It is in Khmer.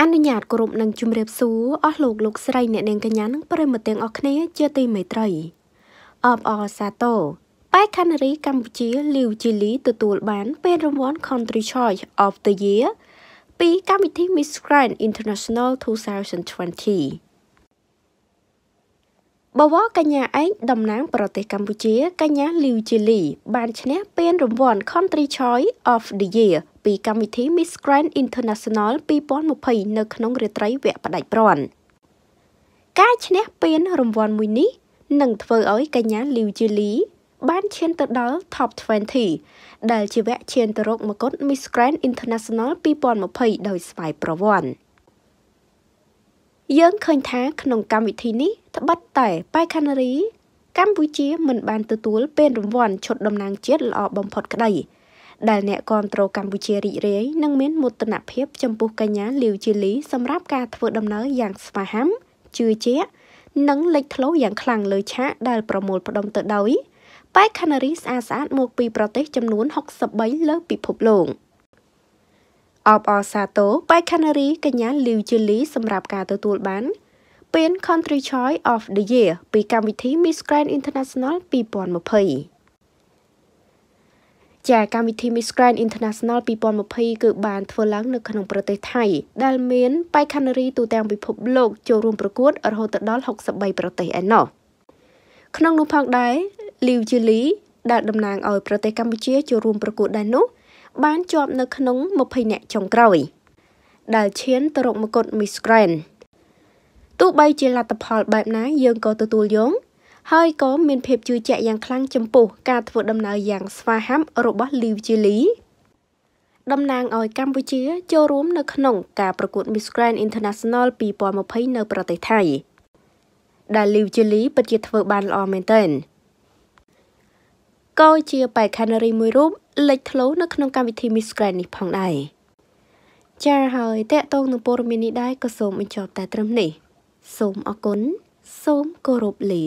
អនុញ្ញាតគោរពនឹងជម្រាបសួរអស់លោកលោកស្រីអ្នកនាងកញ្ញានិងប្រិយមិត្តទាំងអស់គ្នាជាទីមេត្រីអបអរសាទរបែកខណ្ឌរីកម្ពុជាលីវជីលីទទួលបានពានរង្វាន់ Country Choice of the Year ពីកម្មវិធី Miss Grand International 2020 បវរកញ្ញាឯកតំណាងប្រទេសកម្ពុជា កញ្ញាលីវជាលី បានឈ្នះពានរង្វាន់ Country Choice of the Year ពីកម្មវិធី Miss Grand International 2020នៅក្នុងរាត្រីវគ្គផ្ដាច់ព្រាន់ការឈ្នះពានរង្វាន់មួយនេះនឹងធ្វើឲ្យកញ្ញាលីវជាលី បានឈានទៅដល់ Top 20ដែលជាវគ្គឈានទៅរកមកុដ Miss Grand International 2020ដោយស្វ័យប្រវត្តិយើងឃើញថាក្នុងកម្មវិធីនេះ ត្បិតតែបេក្ខនារី កម្ពុជាមិនបានទទួលពានរង្វាន់ឈុតតំណាងជាតិល្អបំផុតក្តីដែលអ្នកគ្រប់គ្រងកម្ពុជារីករាយនិងមានមោទនភាពចំពោះកញ្ញាលាវជាលីសម្រាប់ការធ្វើដំណើរយ៉ាងស្វាហាប់ជឿជាក់និងលេចធ្លោយ៉ាងខ្លាំងលើឆាកដែលប្រមូលផ្ដុំទៅដោយបេក្ខនារីស្អាតស្អាតមកពីប្រទេសចំនួន63លើពិភពលោក។អបអរសាទរបេក្ខនារីកញ្ញាលីវជាលីសម្រាប់ការទទួលបាន ពាន Country Choice of the Year ពីកម្មវិធី Miss Grand International 2020ចាកម្មវិធី Miss Grand International 2020គឺបានធ្វើឡើងនៅក្នុងប្រទេសថៃ ដែលមានបេក្ខនារីទូទាំងពិភពលោកចូលរួមប្រកួតរហូតដល់63ប្រទេសឯណោះក្នុងនោះផងដែរលីវជាលីដែលតំណាងឲ្យប្រទេសកម្ពុជាចូលរួមប្រកួតដែរនោះបានជាប់នៅក្នុង20នាក់ចុងក្រោយដែលឈានទៅរកមកុដ Miss Grand ទោះបីជាលទ្ធផលបែបណាយើងក៏ទទួលយកហើយក៏មានភាពជឿជាក់យ៉ាងខ្លាំងចំពោះការធ្វើដំណើរយ៉ាងស្វាហាប់របស់ Liv Jilly តំណាងឲ្យកម្ពុជាចូលរួមនៅក្នុងការប្រកួត Miss Grand International 2020នៅប្រទេសថៃដែល Liv Jilly ពិតជាធ្វើបានល្អមែនទែនក៏ជាបេក្ខនារីមួយរូបលេចធ្លោនៅក្នុងកម្មវិធី Miss Grand នេះផងដែរចាហើយតកតងនឹងព័ត៌មាននេះដែរក៏សូមបញ្ចប់តែត្រឹមនេះ សូមអរគុណសូមគោរពលា